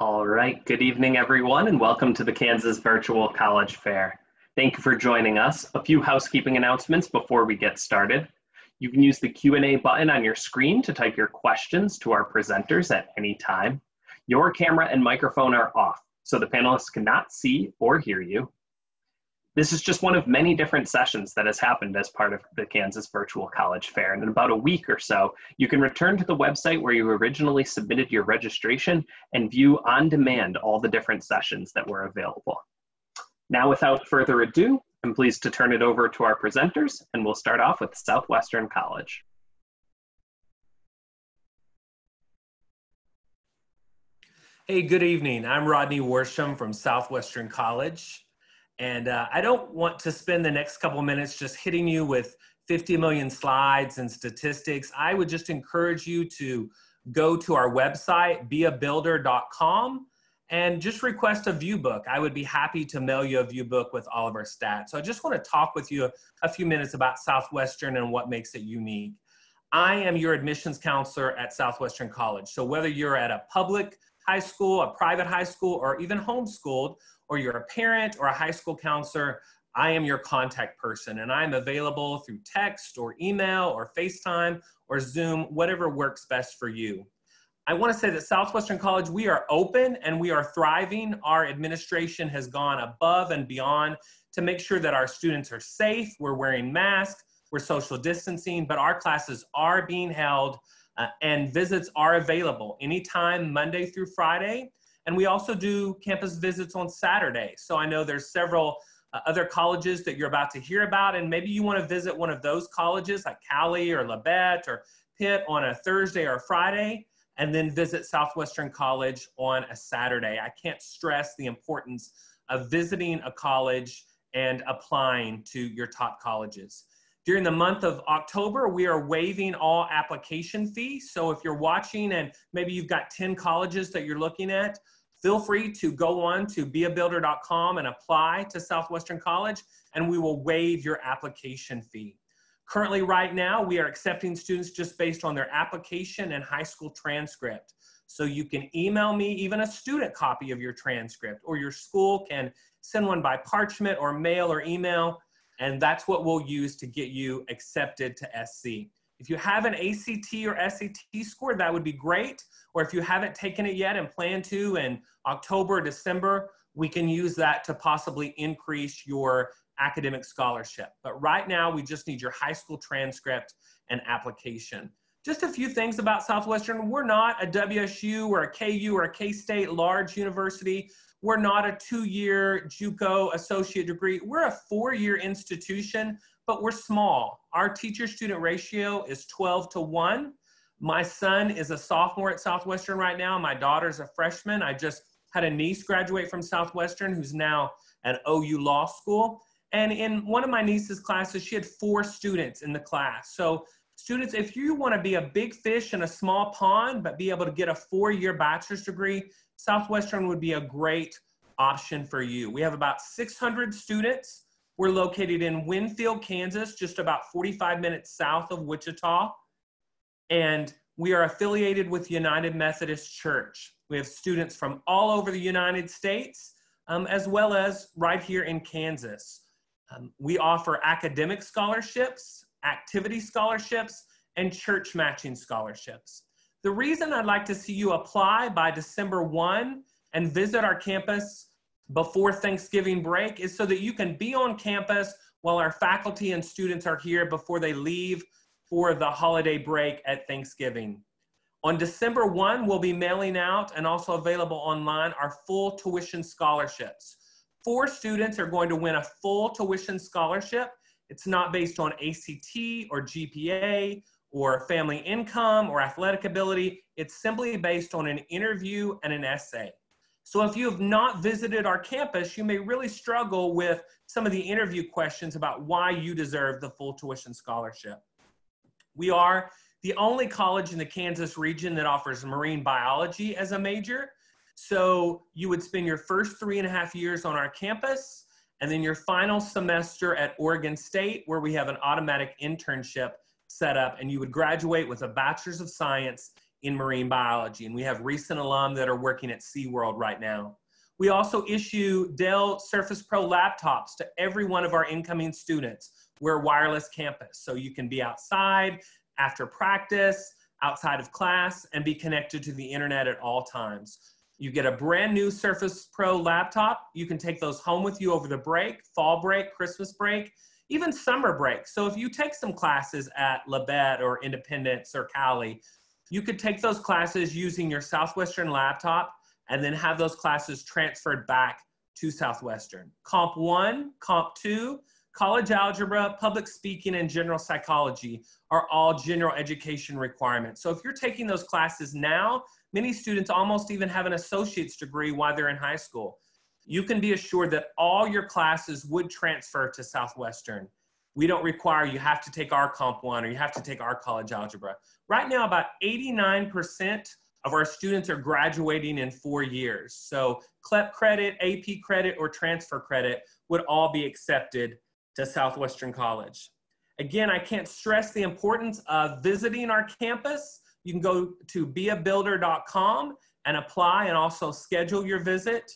All right, good evening everyone and welcome to the Kansas Virtual College Fair. Thank you for joining us. A few housekeeping announcements before we get started. You can use the Q&A button on your screen to type your questions to our presenters at any time. Your camera and microphone are off, so the panelists cannot see or hear you. This is just one of many different sessions that has happened as part of the Kansas Virtual College Fair. And in about a week or so, you can return to the website where you originally submitted your registration and view on demand all the different sessions that were available. Now, without further ado, I'm pleased to turn it over to our presenters, and we'll start off with Southwestern College. Hey, good evening. I'm Rodney Worsham from Southwestern College. And uh, I don't want to spend the next couple minutes just hitting you with 50 million slides and statistics. I would just encourage you to go to our website, beabuilder.com, and just request a view book. I would be happy to mail you a view book with all of our stats. So I just want to talk with you a, a few minutes about Southwestern and what makes it unique. I am your admissions counselor at Southwestern College. So whether you're at a public high school, a private high school, or even homeschooled, or you're a parent or a high school counselor, I am your contact person and I'm available through text or email or FaceTime or Zoom, whatever works best for you. I want to say that Southwestern College, we are open and we are thriving. Our administration has gone above and beyond to make sure that our students are safe, we're wearing masks, we're social distancing, but our classes are being held uh, and visits are available anytime, Monday through Friday. And we also do campus visits on Saturday. So I know there's several uh, other colleges that you're about to hear about, and maybe you want to visit one of those colleges like Cowley or Labette or Pitt on a Thursday or Friday, and then visit Southwestern College on a Saturday. I can't stress the importance of visiting a college and applying to your top colleges. During the month of October, we are waiving all application fees. So if you're watching and maybe you've got 10 colleges that you're looking at, feel free to go on to beabuilder.com and apply to Southwestern College, and we will waive your application fee. Currently, right now, we are accepting students just based on their application and high school transcript. So you can email me even a student copy of your transcript, or your school can send one by parchment or mail or email, and that's what we'll use to get you accepted to SC. If you have an ACT or SAT score, that would be great. Or if you haven't taken it yet and plan to in October, December, we can use that to possibly increase your academic scholarship. But right now, we just need your high school transcript and application. Just a few things about Southwestern. We're not a WSU or a KU or a K-State large university. We're not a two-year JUCO associate degree. We're a four-year institution, but we're small. Our teacher-student ratio is 12 to 1. My son is a sophomore at Southwestern right now. My daughter's a freshman. I just had a niece graduate from Southwestern who's now at OU Law School. And in one of my niece's classes, she had four students in the class. So students, if you want to be a big fish in a small pond, but be able to get a four-year bachelor's degree, Southwestern would be a great option for you. We have about 600 students. We're located in Winfield, Kansas, just about 45 minutes south of Wichita. And we are affiliated with United Methodist Church. We have students from all over the United States, um, as well as right here in Kansas. Um, we offer academic scholarships, activity scholarships, and church matching scholarships. The reason I'd like to see you apply by December 1 and visit our campus before Thanksgiving break is so that you can be on campus while our faculty and students are here before they leave for the holiday break at Thanksgiving. On December 1, we'll be mailing out and also available online our full tuition scholarships. Four students are going to win a full tuition scholarship. It's not based on ACT or GPA or family income or athletic ability. It's simply based on an interview and an essay. So if you have not visited our campus, you may really struggle with some of the interview questions about why you deserve the full tuition scholarship. We are the only college in the Kansas region that offers marine biology as a major. So you would spend your first three and a half years on our campus and then your final semester at Oregon State, where we have an automatic internship set up, and you would graduate with a bachelor's of science in marine biology. And we have recent alum that are working at SeaWorld right now. We also issue Dell Surface Pro laptops to every one of our incoming students. We're wireless campus, so you can be outside after practice, outside of class, and be connected to the internet at all times. You get a brand new Surface Pro laptop. You can take those home with you over the break, fall break, Christmas break, even summer break. So if you take some classes at Labette or Independence or Cowley, you could take those classes using your Southwestern laptop and then have those classes transferred back to Southwestern. Comp 1, Comp 2, college algebra, public speaking, and general psychology are all general education requirements. So if you're taking those classes now, many students almost even have an associate's degree while they're in high school. You can be assured that all your classes would transfer to Southwestern. We don't require you have to take our Comp 1 or you have to take our college algebra. Right now, about 89% of our students are graduating in four years. So CLEP credit, AP credit, or transfer credit would all be accepted to Southwestern College. Again, I can't stress the importance of visiting our campus. You can go to beabuilder.com and apply and also schedule your visit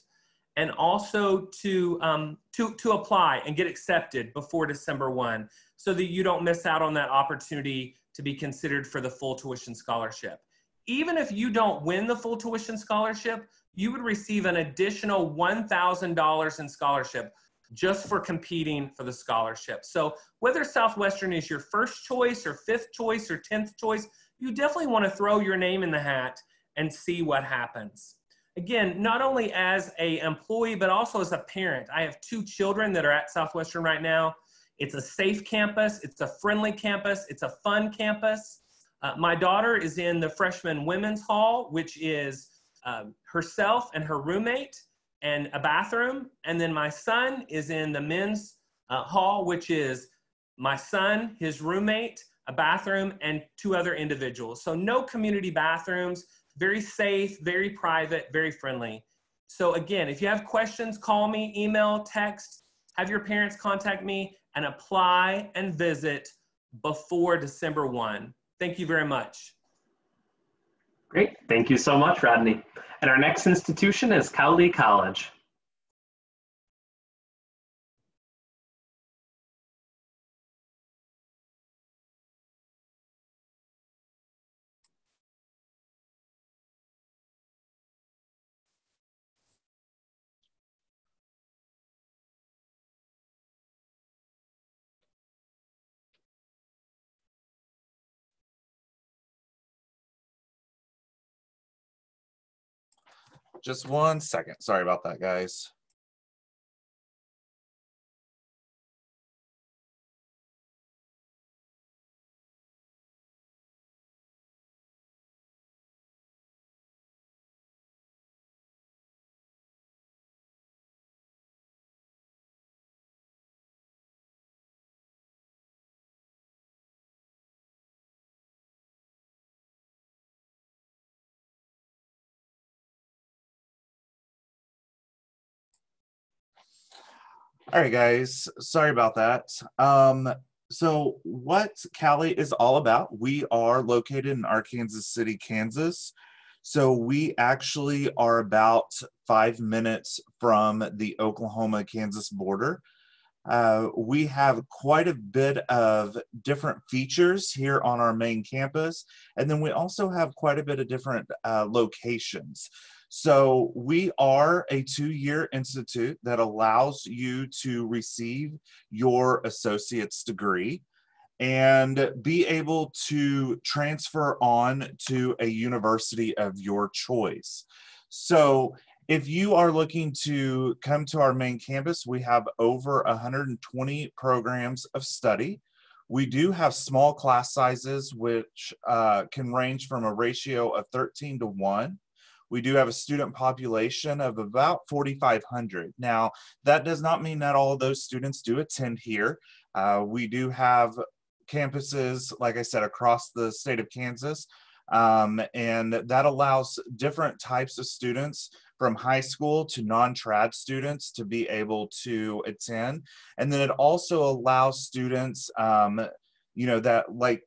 and also to, um, to, to apply and get accepted before December 1 so that you don't miss out on that opportunity to be considered for the full tuition scholarship. Even if you don't win the full tuition scholarship, you would receive an additional $1,000 in scholarship just for competing for the scholarship. So whether Southwestern is your first choice or fifth choice or 10th choice, you definitely want to throw your name in the hat and see what happens. Again, not only as a employee, but also as a parent. I have two children that are at Southwestern right now. It's a safe campus. It's a friendly campus. It's a fun campus. Uh, my daughter is in the freshman women's hall, which is um, herself and her roommate and a bathroom. And then my son is in the men's uh, hall, which is my son, his roommate, a bathroom, and two other individuals. So no community bathrooms, very safe, very private, very friendly. So again, if you have questions, call me, email, text, have your parents contact me and apply and visit before December 1. Thank you very much. Great. Thank you so much, Rodney. And our next institution is Cowley College. Just one second. Sorry about that, guys. All right, guys. Sorry about that. Um, so, what Cowley is all about, we are located in Arkansas City, Kansas. So, we actually are about five minutes from the Oklahoma Kansas border. Uh, we have quite a bit of different features here on our main campus, and then we also have quite a bit of different uh, locations. So we are a two-year institute that allows you to receive your associate's degree and be able to transfer on to a university of your choice. So if you are looking to come to our main campus, we have over 120 programs of study. We do have small class sizes, which uh, can range from a ratio of 13 to 1 we do have a student population of about 4,500. Now, that does not mean that all of those students do attend here. Uh, we do have campuses, like I said, across the state of Kansas, um, and that allows different types of students from high school to non-trad students to be able to attend. And then it also allows students, um, you know, that like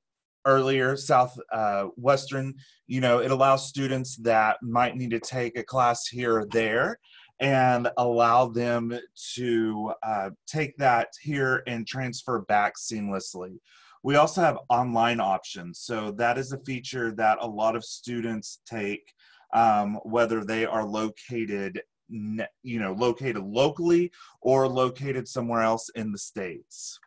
earlier, Southwestern, uh, you know, it allows students that might need to take a class here or there and allow them to uh, take that here and transfer back seamlessly. We also have online options. So that is a feature that a lot of students take, um, whether they are located, you know, located locally or located somewhere else in the States.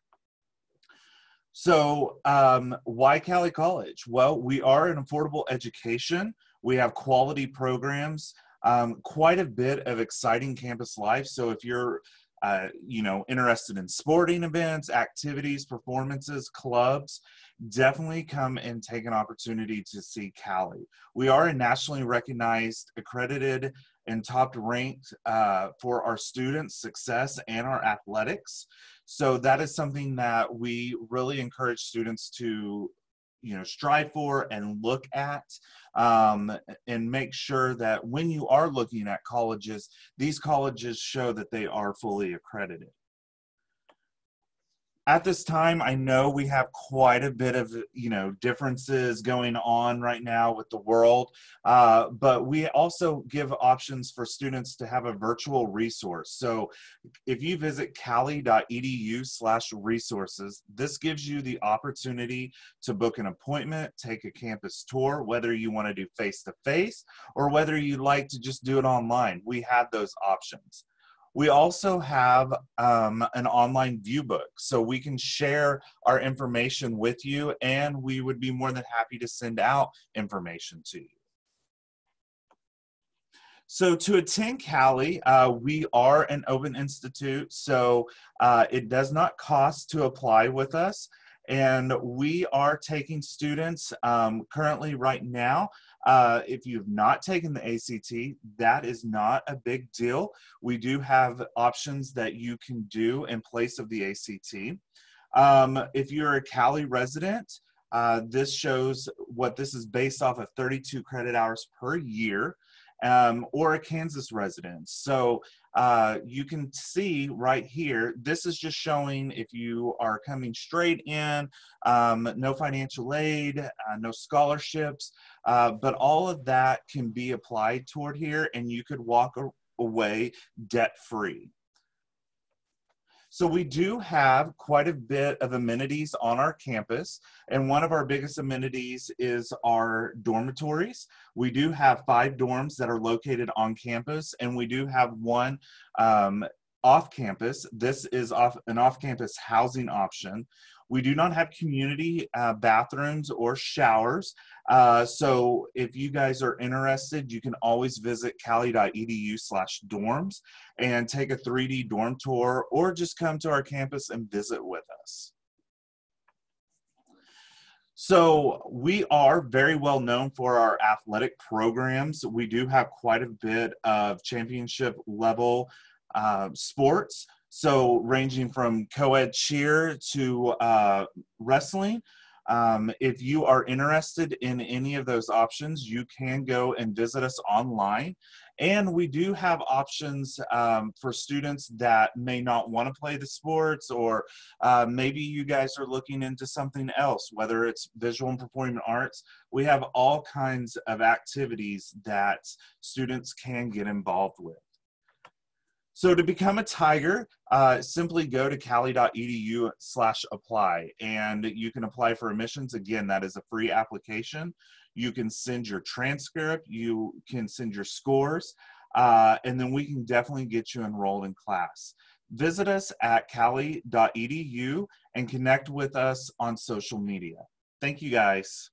So, um, why Cowley College? Well, we are an affordable education. We have quality programs, um, quite a bit of exciting campus life. So, if you're uh, you know, interested in sporting events, activities, performances, clubs, definitely come and take an opportunity to see Cowley. We are a nationally recognized, accredited, and top ranked uh, for our students' success and our athletics. So that is something that we really encourage students to you know strive for and look at um, and make sure that when you are looking at colleges these colleges show that they are fully accredited at this time i know we have quite a bit of you know differences going on right now with the world uh, but we also give options for students to have a virtual resource. So if you visit cowley.edu slash resources this gives you the opportunity to book an appointment take a campus tour whether you want to do face to face or whether you like to just do it online. We have those options we also have um, an online view book, so we can share our information with you, and we would be more than happy to send out information to you. So to attend Cowley, uh, we are an open institute, so uh, it does not cost to apply with us. And we are taking students um, currently right now uh, if you've not taken the ACT, that is not a big deal. We do have options that you can do in place of the ACT. Um, if you're a Cowley resident, uh, this shows what this is based off of 32 credit hours per year um, or a Kansas resident. So uh, you can see right here, this is just showing if you are coming straight in, um, no financial aid, uh, no scholarships, uh, but all of that can be applied toward here and you could walk away debt free. So we do have quite a bit of amenities on our campus, and one of our biggest amenities is our dormitories. We do have five dorms that are located on campus, and we do have one um, off campus. This is off an off campus housing option. We do not have community uh, bathrooms or showers. Uh, so if you guys are interested, you can always visit cowley.edu slash dorms and take a 3D dorm tour or just come to our campus and visit with us. So we are very well known for our athletic programs. We do have quite a bit of championship level uh, sports. So ranging from co-ed cheer to uh, wrestling. Um, if you are interested in any of those options, you can go and visit us online. And we do have options um, for students that may not want to play the sports, or uh, maybe you guys are looking into something else, whether it's visual and performing arts. We have all kinds of activities that students can get involved with. So to become a Tiger, uh, simply go to cowley.edu slash apply and you can apply for admissions. Again, that is a free application. You can send your transcript, you can send your scores, uh, and then we can definitely get you enrolled in class. Visit us at cowley.edu and connect with us on social media. Thank you guys.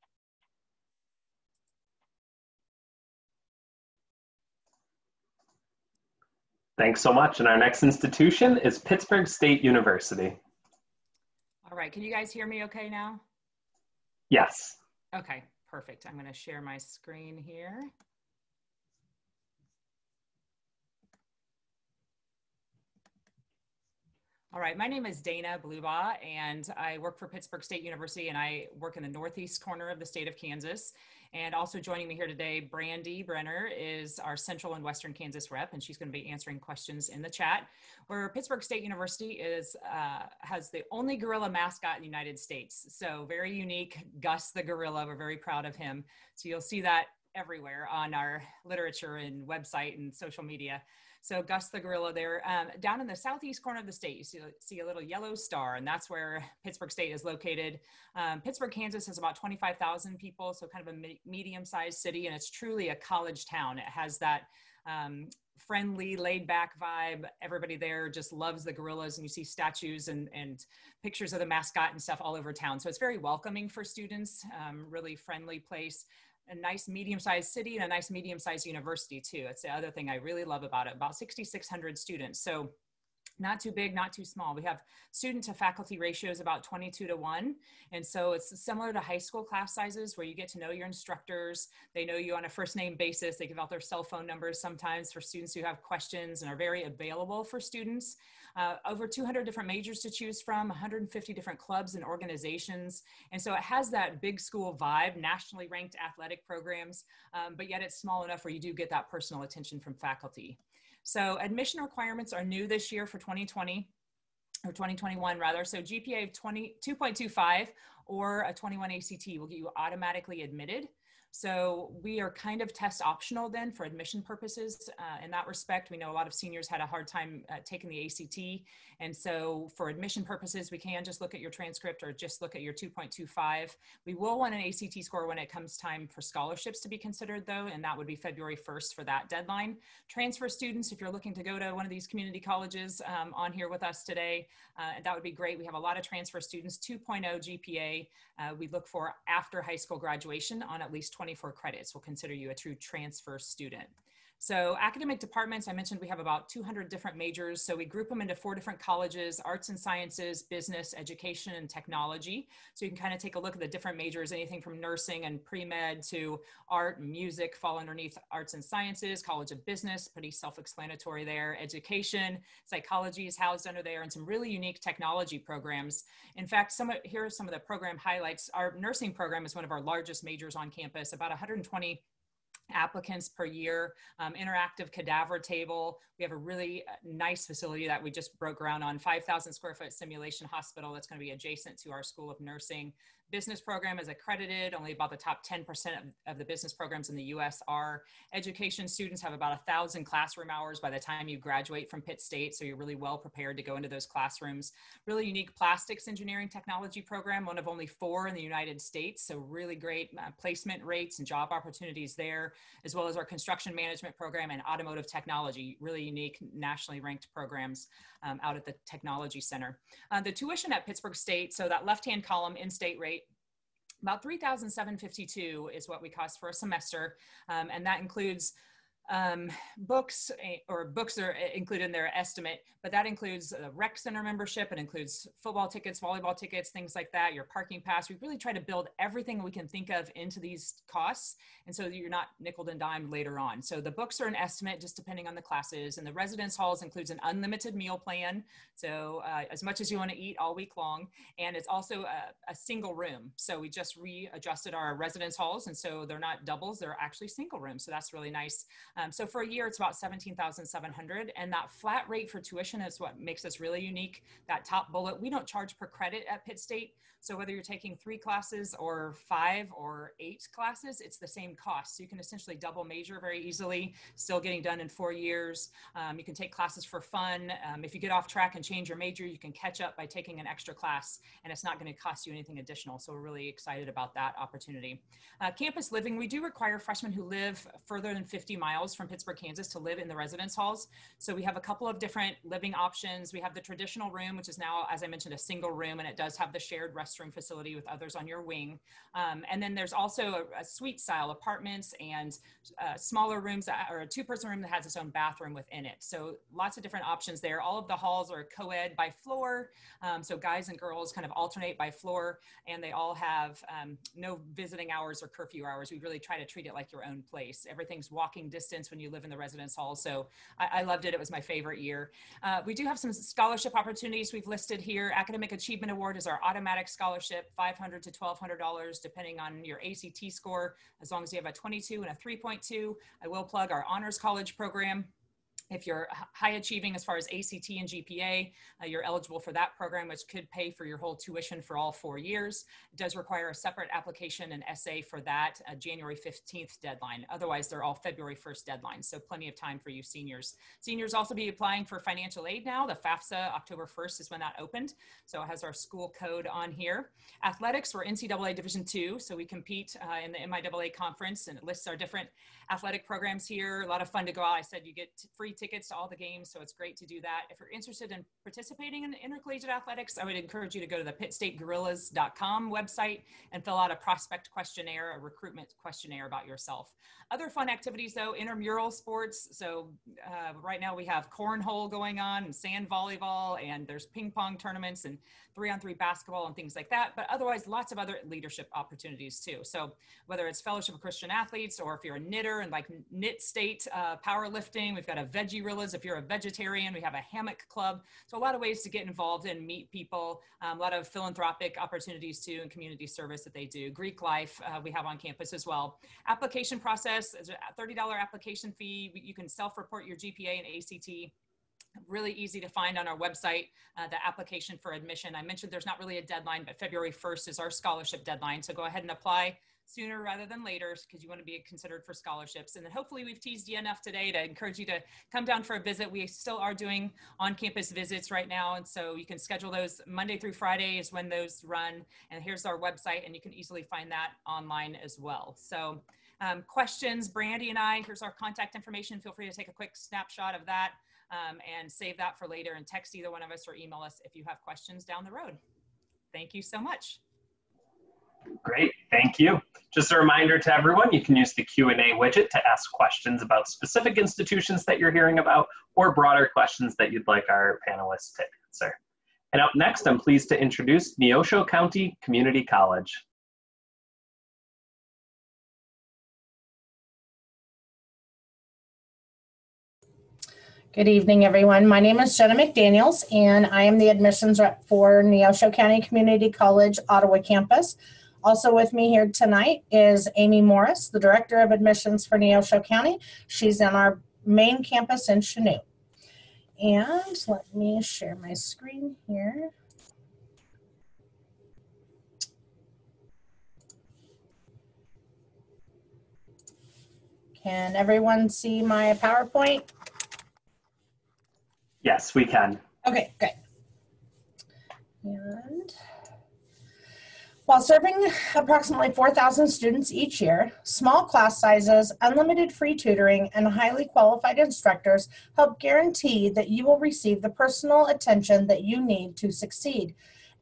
Thanks so much. And our next institution is Pittsburg State University. All right, can you guys hear me okay now? Yes. Okay, perfect. I'm gonna share my screen here. All right, my name is Dana Blubaugh, and I work for Pittsburg State University, and I work in the northeast corner of the state of Kansas. And also joining me here today, Brandy Brenner is our Central and Western Kansas rep, and she's going to be answering questions in the chat. Where Pittsburg State University is uh, has the only gorilla mascot in the United States, so very unique. Gus the gorilla, we're very proud of him. So you'll see that everywhere on our literature and website and social media. So Gus the gorilla there. Um, down in the southeast corner of the state, you see, see, a little yellow star, and that's where Pittsburg State is located. Um, Pittsburg, Kansas has about 25,000 people, so kind of a me- medium-sized city, and it's truly a college town. It has that um, friendly, laid back vibe. Everybody there just loves the gorillas, and you see statues and, and pictures of the mascot and stuff all over town. So it's very welcoming for students, um, really friendly place a nice medium-sized city and a nice medium-sized university too. It's the other thing I really love about it. About 6,600 students. So not too big, not too small. We have student to faculty ratios about 22 to 1. And so it's similar to high school class sizes where you get to know your instructors. They know you on a first name basis. They give out their cell phone numbers sometimes for students who have questions and are very available for students. Uh, over 200 different majors to choose from, 150 different clubs and organizations. And so it has that big school vibe, nationally ranked athletic programs, um, but yet it's small enough where you do get that personal attention from faculty. So admission requirements are new this year for 2020 or 2021 rather. So GPA of 20, 2.25 or a 21 ACT will get you automatically admitted. So we are kind of test optional then for admission purposes. Uh, in that respect, we know a lot of seniors had a hard time uh, taking the ACT. And so for admission purposes, we can just look at your transcript or just look at your 2.25. We will want an ACT score when it comes time for scholarships to be considered though, and that would be February 1st for that deadline. Transfer students, if you're looking to go to one of these community colleges um, on here with us today, uh, that would be great. We have a lot of transfer students, 2.0 GPA. Uh, we look for after high school graduation on at least 24 credits will consider you a true transfer student. So academic departments, I mentioned we have about 200 different majors. So we group them into four different colleges, arts and sciences, business, education, and technology. So you can kind of take a look at the different majors, anything from nursing and pre-med to art and music fall underneath arts and sciences, college of business, pretty self-explanatory there. Education, psychology is housed under there and some really unique technology programs. In fact, some here are some of the program highlights. Our nursing program is one of our largest majors on campus, about 120 applicants per year, um, interactive cadaver table. We have a really uh, nice facility that we just broke ground on, 5,000 square foot simulation hospital that's going to be adjacent to our School of Nursing business program is accredited. Only about the top 10% of, of, the business programs in the US are. Education students have about a thousand classroom hours by the time you graduate from Pitt State. So you're really well prepared to go into those classrooms. Really unique plastics engineering technology program, one of only four in the United States. So really great uh, placement rates and job opportunities there, as well as our construction management program and automotive technology, really unique nationally ranked programs um, out at the Technology Center. Uh, the tuition at Pittsburg State, so that left-hand column in-state rate, about 3,752 is what we cost for a semester. Um, and that includes um, books eh, or books are eh, included in their estimate, but that includes a rec center membership. It includes football tickets, volleyball tickets, things like that, your parking pass. We really try to build everything we can think of into these costs. And so you're not nickel and dime later on. So the books are an estimate just depending on the classes and the residence halls includes an unlimited meal plan. So uh, as much as you want to eat all week long. And it's also a, a single room. So we just readjusted our residence halls. And so they're not doubles, they're actually single rooms. So that's really nice. Um, so for a year, it's about 17,700. And that flat rate for tuition is what makes us really unique. That top bullet, we don't charge per credit at Pitt State. So whether you're taking three classes or five or eight classes, it's the same cost. So you can essentially double major very easily, still getting done in four years. Um, you can take classes for fun. Um, if you get off track and change your major, you can catch up by taking an extra class and it's not gonna cost you anything additional. So we're really excited about that opportunity. Uh, campus living, we do require freshmen who live further than 50 miles miles from Pittsburg, Kansas to live in the residence halls. So we have a couple of different living options. We have the traditional room, which is now, as I mentioned, a single room, and it does have the shared restroom facility with others on your wing. Um, and then there's also a, a suite style apartments and uh, smaller rooms that, or a two person room that has its own bathroom within it. So lots of different options there. All of the halls are co ed by floor. Um, so guys and girls kind of alternate by floor, and they all have um, no visiting hours or curfew hours. We really try to treat it like your own place. Everything's walking distance when you live in the residence hall. So I, I loved it. It was my favorite year. Uh, we do have some scholarship opportunities we've listed here. Academic Achievement Award is our automatic scholarship, $500 to $1,200, depending on your ACT score, as long as you have a 22 and a 3.2. I will plug our Honors College program if you're high achieving as far as ACT and GPA, uh, you're eligible for that program, which could pay for your whole tuition for all four years. It does require a separate application and essay for that uh, January 15th deadline. Otherwise, they're all February 1st deadlines, so plenty of time for you seniors. Seniors also be applying for financial aid now. The FAFSA, October 1st is when that opened, so it has our school code on here. Athletics, we're NCAA Division two, so we compete uh, in the MIAA conference, and it lists our different athletic programs here. A lot of fun to go out. I said you get free tickets to all the games, so it's great to do that. If you're interested in participating in intercollegiate athletics, I would encourage you to go to the pittstategorillas.com website and fill out a prospect questionnaire, a recruitment questionnaire about yourself. Other fun activities though, intramural sports. So uh, right now we have cornhole going on and sand volleyball and there's ping pong tournaments and three on three basketball and things like that. But otherwise, lots of other leadership opportunities too. So whether it's Fellowship of Christian Athletes or if you're a knitter and like knit state uh, powerlifting, we've got a veggie rillas. If you're a vegetarian, we have a hammock club. So a lot of ways to get involved and meet people. Um, a lot of philanthropic opportunities too and community service that they do. Greek life uh, we have on campus as well. Application process is a $30 application fee. You can self-report your GPA and ACT really easy to find on our website, uh, the application for admission. I mentioned there's not really a deadline, but February 1st is our scholarship deadline. So go ahead and apply sooner rather than later because you want to be considered for scholarships. And then hopefully we've teased you enough today to encourage you to come down for a visit. We still are doing on-campus visits right now. And so you can schedule those Monday through Friday is when those run. And here's our website and you can easily find that online as well. So um, questions, Brandy and I, here's our contact information. Feel free to take a quick snapshot of that um, and save that for later and text either one of us or email us if you have questions down the road. Thank you so much. Great, thank you. Just a reminder to everyone, you can use the Q&A widget to ask questions about specific institutions that you're hearing about or broader questions that you'd like our panelists to answer. And up next, I'm pleased to introduce Neosho County Community College. Good evening, everyone. My name is Jenna McDaniels, and I am the admissions rep for Neosho County Community College Ottawa campus. Also with me here tonight is Amy Morris, the Director of Admissions for Neosho County. She's in our main campus in Chanute. And let me share my screen here. Can everyone see my PowerPoint? Yes, we can. Okay, good. And while serving approximately 4,000 students each year, small class sizes, unlimited free tutoring, and highly qualified instructors help guarantee that you will receive the personal attention that you need to succeed.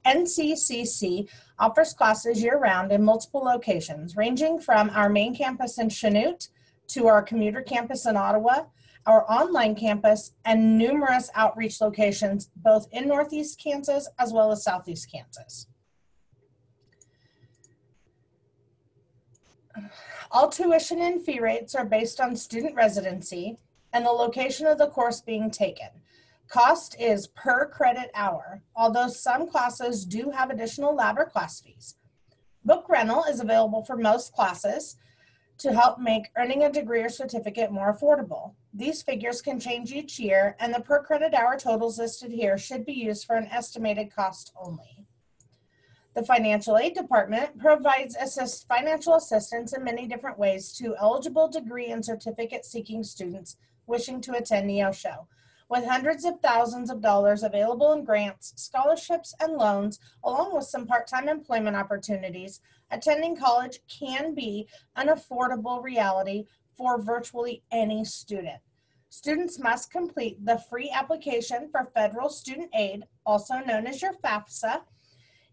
NCCC offers classes year round in multiple locations, ranging from our main campus in Chanute to our commuter campus in Ottawa our online campus, and numerous outreach locations both in Northeast Kansas as well as Southeast Kansas. All tuition and fee rates are based on student residency and the location of the course being taken. Cost is per credit hour, although some classes do have additional lab or class fees. Book rental is available for most classes to help make earning a degree or certificate more affordable. These figures can change each year, and the per credit hour totals listed here should be used for an estimated cost only. The Financial Aid Department provides assist financial assistance in many different ways to eligible degree and certificate seeking students wishing to attend Neosho. With hundreds of thousands of dollars available in grants, scholarships, and loans, along with some part time employment opportunities, attending college can be an affordable reality for virtually any student. Students must complete the free application for federal student aid, also known as your FAFSA,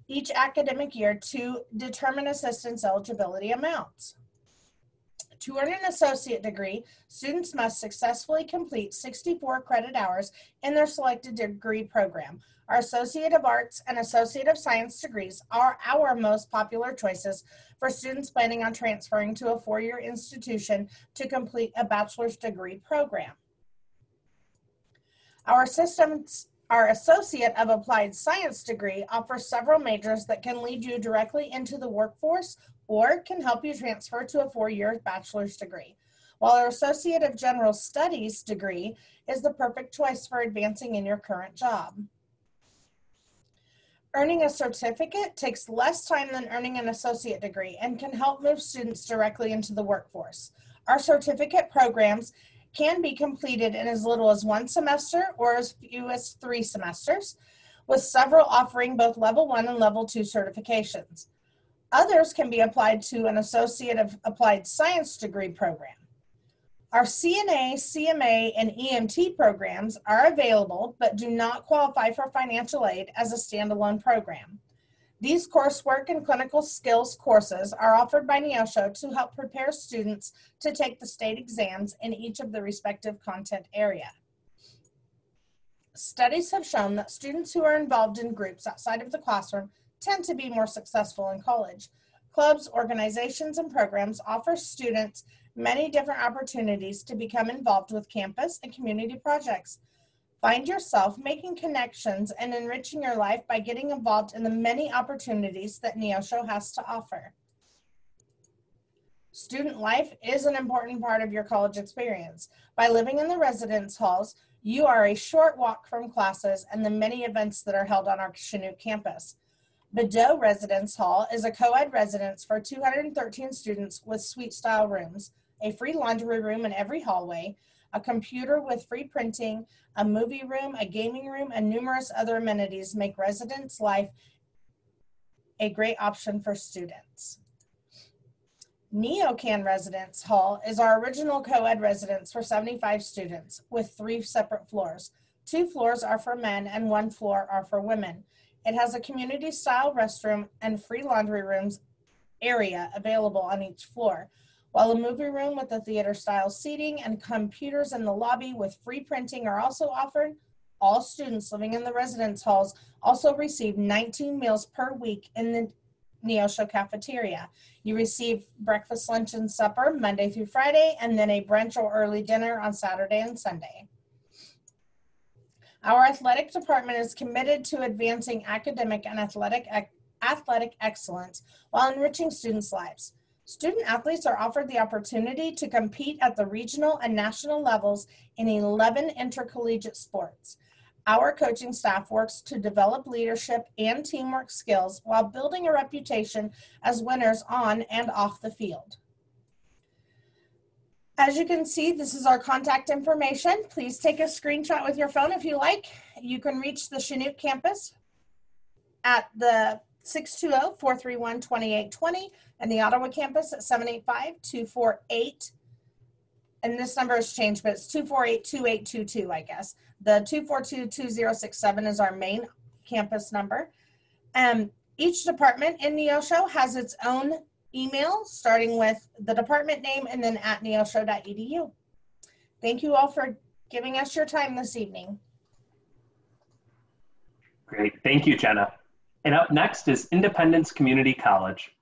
each academic year to determine assistance eligibility amounts. To earn an associate degree, students must successfully complete 64 credit hours in their selected degree program. Our Associate of Arts and Associate of Science degrees are our most popular choices for students planning on transferring to a four-year institution to complete a bachelor's degree program. Our systems our Associate of Applied Science degree offers several majors that can lead you directly into the workforce or can help you transfer to a four-year bachelor's degree. While our Associate of General Studies degree is the perfect choice for advancing in your current job. Earning a certificate takes less time than earning an associate degree and can help move students directly into the workforce. Our certificate programs can be completed in as little as one semester or as few as three semesters, with several offering both level one and level two certifications. Others can be applied to an Associate of Applied Science degree program. Our CNA, CMA, and EMT programs are available but do not qualify for financial aid as a standalone program. These coursework and clinical skills courses are offered by Neosho to help prepare students to take the state exams in each of the respective content area. Studies have shown that students who are involved in groups outside of the classroom tend to be more successful in college. Clubs, organizations, and programs offer students many different opportunities to become involved with campus and community projects. Find yourself making connections and enriching your life by getting involved in the many opportunities that Neosho has to offer. Student life is an important part of your college experience. By living in the residence halls, you are a short walk from classes and the many events that are held on our Chanute campus. Bedaux Residence Hall is a co-ed residence for 213 students with suite style rooms a free laundry room in every hallway, a computer with free printing, a movie room, a gaming room, and numerous other amenities make residence life a great option for students. Neocan Residence Hall is our original co-ed residence for 75 students with three separate floors. Two floors are for men and one floor are for women. It has a community style restroom and free laundry rooms area available on each floor while a movie room with a theater style seating and computers in the lobby with free printing are also offered, all students living in the residence halls also receive 19 meals per week in the Neosho cafeteria. You receive breakfast, lunch, and supper Monday through Friday, and then a brunch or early dinner on Saturday and Sunday. Our athletic department is committed to advancing academic and athletic, athletic excellence while enriching students' lives. Student athletes are offered the opportunity to compete at the regional and national levels in 11 intercollegiate sports. Our coaching staff works to develop leadership and teamwork skills while building a reputation as winners on and off the field. As you can see, this is our contact information. Please take a screenshot with your phone if you like. You can reach the Chanute campus at the 620-431-2820 and the Ottawa campus at 785-248 and this number has changed, but it's 248-2822, I guess. The 242-2067 is our main campus number. Um, each department in Neosho has its own email, starting with the department name and then at neosho.edu. Thank you all for giving us your time this evening. Great. Thank you, Jenna. And up next is Independence Community College.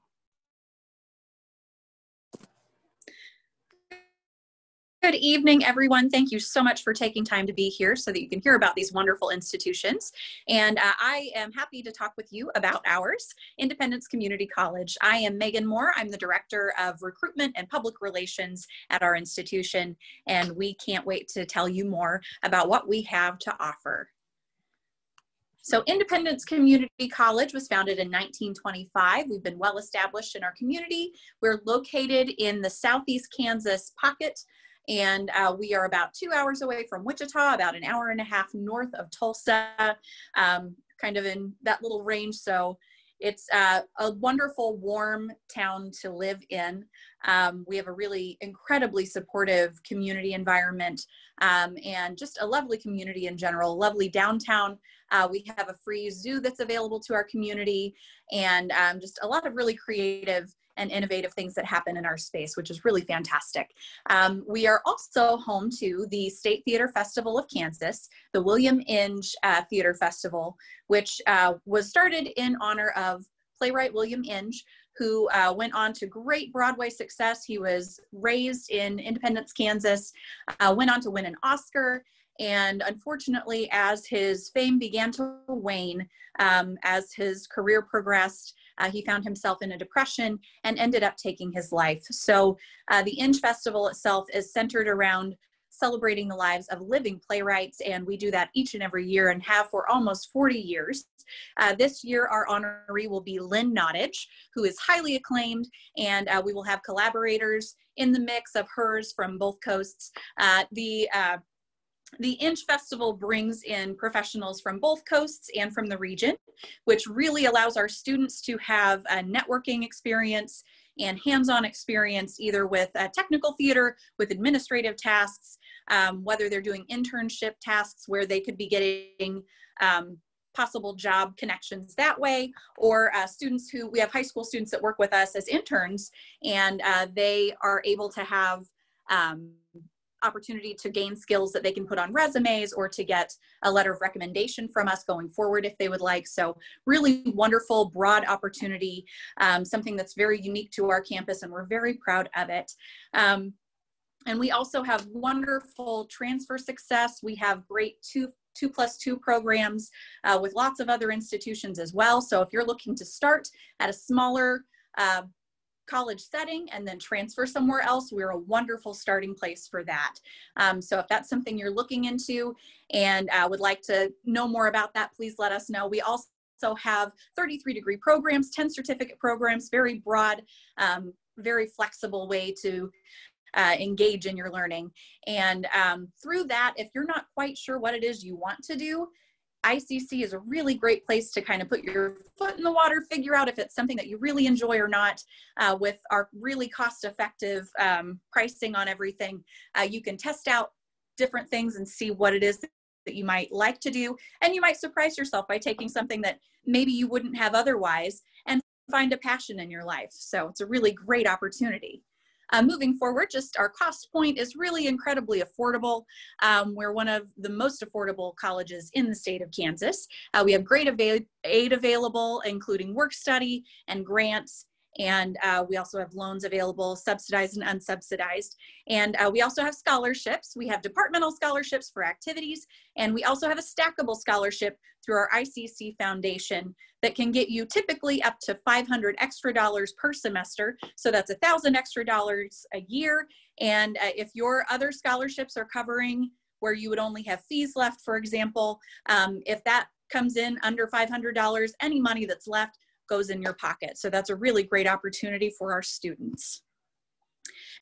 Good evening, everyone. Thank you so much for taking time to be here so that you can hear about these wonderful institutions. And uh, I am happy to talk with you about ours, Independence Community College. I am Megan Moore. I'm the Director of Recruitment and Public Relations at our institution, and we can't wait to tell you more about what we have to offer. So Independence Community College was founded in 1925. We've been well established in our community. We're located in the Southeast Kansas pocket and uh, we are about two hours away from Wichita, about an hour and a half north of Tulsa, um, kind of in that little range. So it's uh, a wonderful, warm town to live in. Um, we have a really incredibly supportive community environment um, and just a lovely community in general, lovely downtown. Uh, we have a free zoo that's available to our community and um, just a lot of really creative and innovative things that happen in our space, which is really fantastic. Um, we are also home to the State Theater Festival of Kansas, the William Inge uh, Theater Festival, which uh, was started in honor of playwright William Inge, who uh, went on to great Broadway success. He was raised in Independence, Kansas, uh, went on to win an Oscar, and unfortunately, as his fame began to wane, um, as his career progressed, uh, he found himself in a depression and ended up taking his life. So uh, the Inge Festival itself is centered around celebrating the lives of living playwrights, and we do that each and every year and have for almost 40 years. Uh, this year, our honoree will be Lynn Nottage, who is highly acclaimed, and uh, we will have collaborators in the mix of hers from both coasts. Uh, the uh, the Inge Festival brings in professionals from both coasts and from the region, which really allows our students to have a networking experience and hands-on experience either with technical theater, with administrative tasks, um, whether they're doing internship tasks where they could be getting um, possible job connections that way, or uh, students who, we have high school students that work with us as interns, and uh, they are able to have um, opportunity to gain skills that they can put on resumes or to get a letter of recommendation from us going forward if they would like. So really wonderful, broad opportunity, um, something that's very unique to our campus and we're very proud of it. Um, and we also have wonderful transfer success. We have great two two plus two programs uh, with lots of other institutions as well. So if you're looking to start at a smaller uh, college setting and then transfer somewhere else, we're a wonderful starting place for that. Um, so if that's something you're looking into and uh, would like to know more about that, please let us know. We also have 33 degree programs, 10 certificate programs, very broad, um, very flexible way to uh, engage in your learning. And um, through that, if you're not quite sure what it is you want to do, ICC is a really great place to kind of put your foot in the water, figure out if it's something that you really enjoy or not. Uh, with our really cost effective um, pricing on everything, uh, you can test out different things and see what it is that you might like to do. And you might surprise yourself by taking something that maybe you wouldn't have otherwise and find a passion in your life. So it's a really great opportunity. Uh, moving forward, just our cost point is really incredibly affordable. Um, we're one of the most affordable colleges in the state of Kansas. Uh, we have great aid available, including work study and grants and uh, we also have loans available, subsidized and unsubsidized. And uh, we also have scholarships. We have departmental scholarships for activities, and we also have a stackable scholarship through our ICC Foundation that can get you typically up to 500 extra dollars per semester. So that's a thousand extra dollars a year. And uh, if your other scholarships are covering where you would only have fees left, for example, um, if that comes in under $500, any money that's left goes in your pocket. So that's a really great opportunity for our students.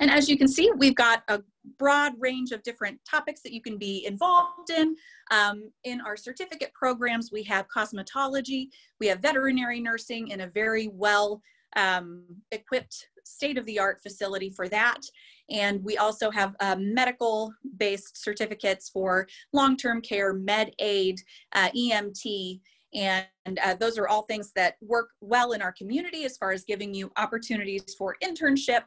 And as you can see, we've got a broad range of different topics that you can be involved in. Um, in our certificate programs, we have cosmetology, we have veterinary nursing in a very well um, equipped state-of-the-art facility for that. And we also have uh, medical-based certificates for long-term care, med aid, uh, EMT, and uh, those are all things that work well in our community as far as giving you opportunities for internship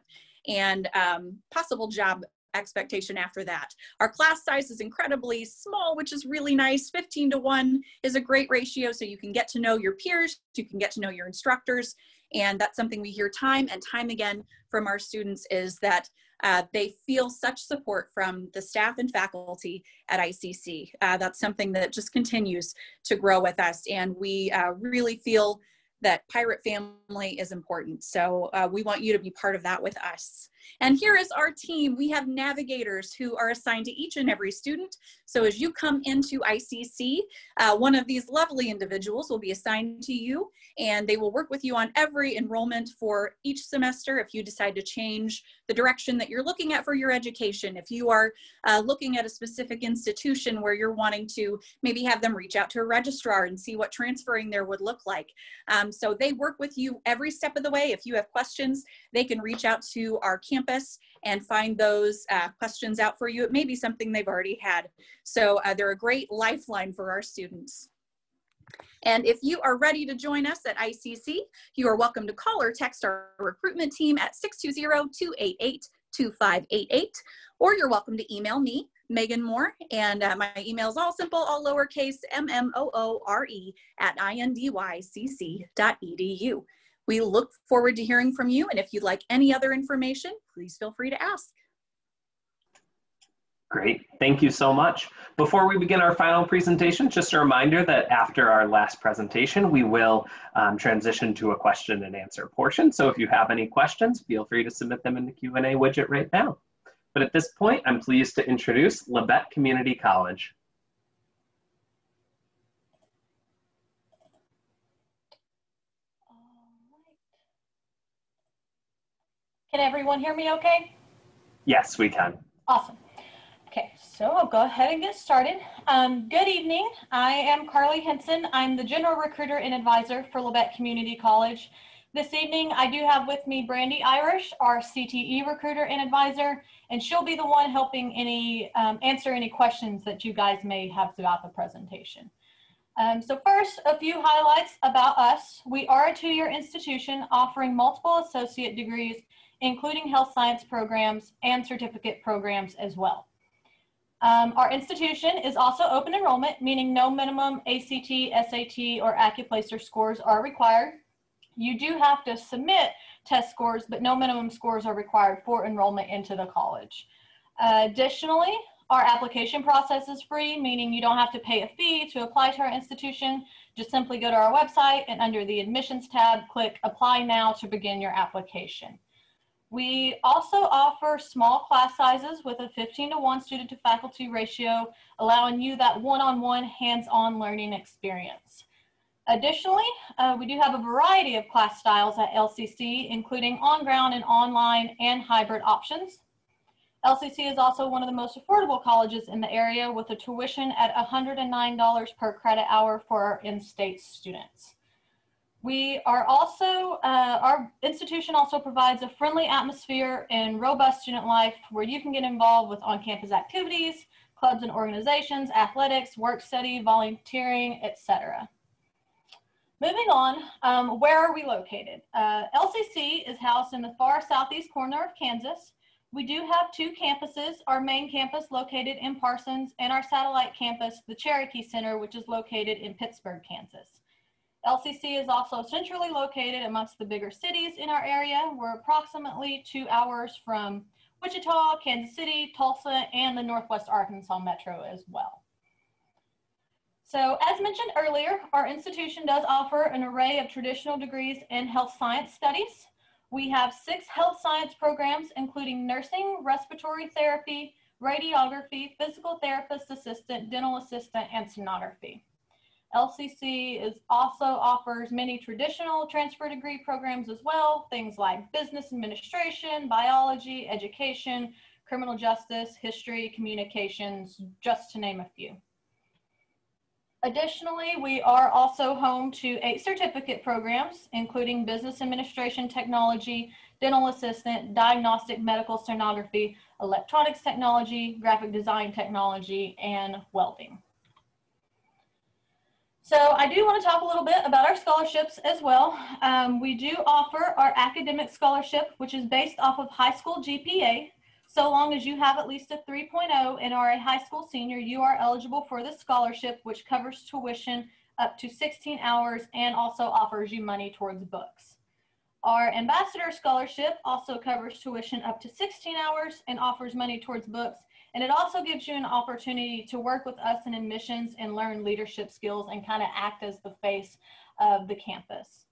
and um, possible job expectation after that. Our class size is incredibly small, which is really nice. 15 to 1 is a great ratio, so you can get to know your peers, you can get to know your instructors, and that's something we hear time and time again from our students is that uh, they feel such support from the staff and faculty at ICC. Uh, that's something that just continues to grow with us, and we uh, really feel that pirate family is important. So uh, we want you to be part of that with us. And here is our team. We have navigators who are assigned to each and every student. So as you come into ICC, uh, one of these lovely individuals will be assigned to you and they will work with you on every enrollment for each semester if you decide to change the direction that you're looking at for your education. If you are uh, looking at a specific institution where you're wanting to maybe have them reach out to a registrar and see what transferring there would look like. Um, so they work with you every step of the way. If you have questions, they can reach out to our campus and find those uh, questions out for you. It may be something they've already had. So uh, they're a great lifeline for our students. And if you are ready to join us at ICC, you are welcome to call or text our recruitment team at 620-288-2588, or you're welcome to email me, Megan Moore, and uh, my email is all simple, all lowercase, M-M-O-O-R-E at indycc.edu. We look forward to hearing from you, and if you'd like any other information, please feel free to ask. Great, thank you so much. Before we begin our final presentation, just a reminder that after our last presentation, we will um, transition to a question and answer portion. So if you have any questions, feel free to submit them in the Q&A widget right now. But at this point, I'm pleased to introduce Labette Community College. Can everyone hear me okay? Yes, we can. Awesome. Okay, so I'll go ahead and get started. Um, good evening. I am Carly Henson. I'm the General Recruiter and Advisor for Labette Community College. This evening, I do have with me Brandy Irish, our CTE Recruiter and Advisor, and she'll be the one helping any um, answer any questions that you guys may have throughout the presentation. Um, so first, a few highlights about us. We are a two-year institution offering multiple associate degrees including health science programs and certificate programs as well. Um, our institution is also open enrollment, meaning no minimum ACT, SAT, or Accuplacer scores are required. You do have to submit test scores, but no minimum scores are required for enrollment into the college. Uh, additionally, our application process is free, meaning you don't have to pay a fee to apply to our institution. Just simply go to our website and under the admissions tab, click apply now to begin your application. We also offer small class sizes with a 15 to 1 student to faculty ratio, allowing you that one-on-one hands-on learning experience. Additionally, uh, we do have a variety of class styles at LCC, including on-ground and online and hybrid options. LCC is also one of the most affordable colleges in the area with a tuition at $109 per credit hour for our in-state students. We are also, uh, our institution also provides a friendly atmosphere and robust student life where you can get involved with on-campus activities, clubs and organizations, athletics, work study, volunteering, etc. Moving on, um, where are we located? Uh, LCC is housed in the far southeast corner of Kansas. We do have two campuses, our main campus located in Parsons and our satellite campus, the Cherokee Center, which is located in Pittsburg, Kansas. LCC is also centrally located amongst the bigger cities in our area. We're approximately two hours from Wichita, Kansas City, Tulsa, and the Northwest Arkansas Metro as well. So as mentioned earlier, our institution does offer an array of traditional degrees in health science studies. We have six health science programs, including nursing, respiratory therapy, radiography, physical therapist assistant, dental assistant, and sonography. LCC is also offers many traditional transfer degree programs as well, things like business administration, biology, education, criminal justice, history, communications, just to name a few. Additionally, we are also home to eight certificate programs, including business administration technology, dental assistant, diagnostic medical sonography, electronics technology, graphic design technology, and welding. So I do want to talk a little bit about our scholarships as well. Um, we do offer our academic scholarship, which is based off of high school GPA. So long as you have at least a 3.0 and are a high school senior, you are eligible for this scholarship, which covers tuition up to 16 hours and also offers you money towards books. Our ambassador scholarship also covers tuition up to 16 hours and offers money towards books and it also gives you an opportunity to work with us in admissions and learn leadership skills and kind of act as the face of the campus.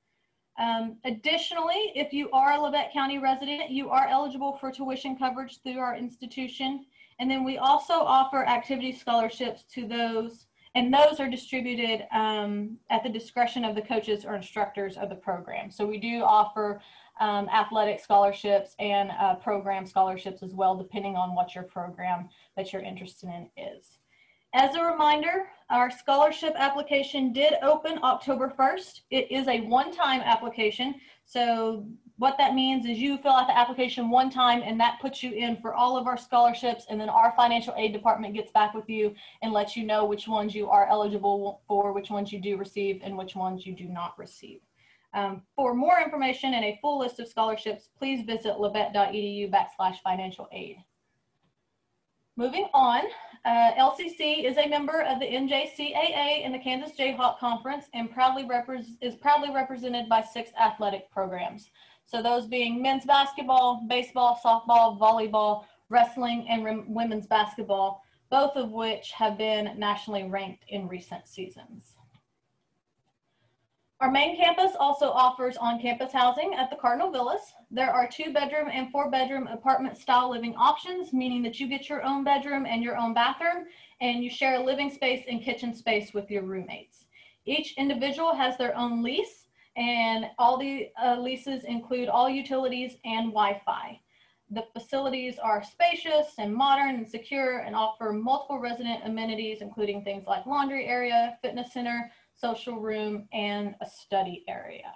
Um, additionally, if you are a Labette County resident, you are eligible for tuition coverage through our institution. And then we also offer activity scholarships to those, and those are distributed um, at the discretion of the coaches or instructors of the program. So we do offer um, athletic scholarships and uh, program scholarships as well, depending on what your program that you're interested in is. As a reminder, our scholarship application did open October 1st. It is a one-time application, so What that means is you fill out the application one time and that puts you in for all of our scholarships and then our financial aid department gets back with you and lets you know which ones you are eligible for, which ones you do receive and which ones you do not receive. Um, for more information and a full list of scholarships, please visit labette.edu backslash financial aid. Moving on, uh, LCC is a member of the NJCAA and the Kansas Jayhawk Conference and proudly is proudly represented by six athletic programs. So those being men's basketball, baseball, softball, volleyball, wrestling, and women's basketball, both of which have been nationally ranked in recent seasons. Our main campus also offers on-campus housing at the Cardinal Villas. There are two bedroom and four bedroom apartment style living options, meaning that you get your own bedroom and your own bathroom, and you share a living space and kitchen space with your roommates. Each individual has their own lease, and all the uh, leases include all utilities and Wi-Fi. The facilities are spacious and modern and secure and offer multiple resident amenities, including things like laundry area, fitness center, social room, and a study area.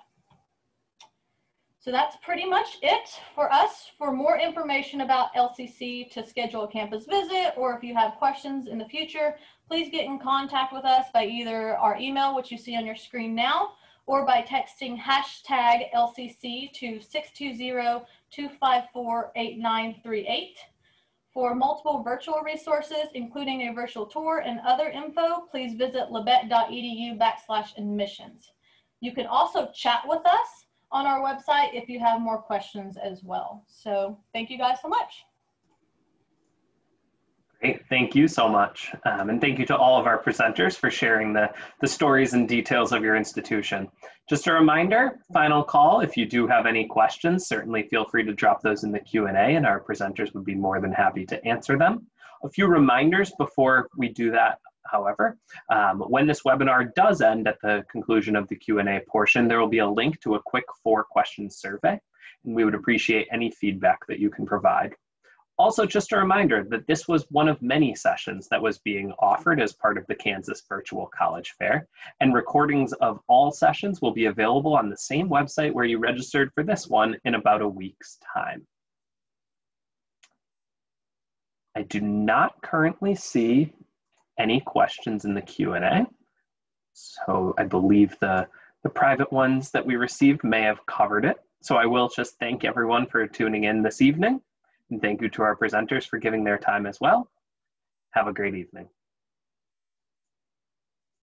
So that's pretty much it for us. For more information about LCC to schedule a campus visit, or if you have questions in the future, please get in contact with us by either our email, which you see on your screen now, or by texting hashtag LCC to 620-254-8938. For multiple virtual resources, including a virtual tour and other info, please visit labette.edu backslash admissions. You can also chat with us on our website if you have more questions as well. So thank you guys so much. Thank you so much. Um, and thank you to all of our presenters for sharing the, the stories and details of your institution. Just a reminder, final call, if you do have any questions, certainly feel free to drop those in the Q&A and our presenters would be more than happy to answer them. A few reminders before we do that, however. Um, when this webinar does end at the conclusion of the Q&A portion, there will be a link to a quick four question survey, and we would appreciate any feedback that you can provide. Also, just a reminder that this was one of many sessions that was being offered as part of the Kansas Virtual College Fair, and recordings of all sessions will be available on the same website where you registered for this one in about a week's time. I do not currently see any questions in the Q&A, so I believe the, the private ones that we received may have covered it. So I will just thank everyone for tuning in this evening and thank you to our presenters for giving their time as well. Have a great evening.